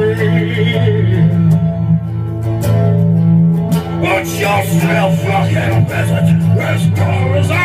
But you're still fucking peasant as far as I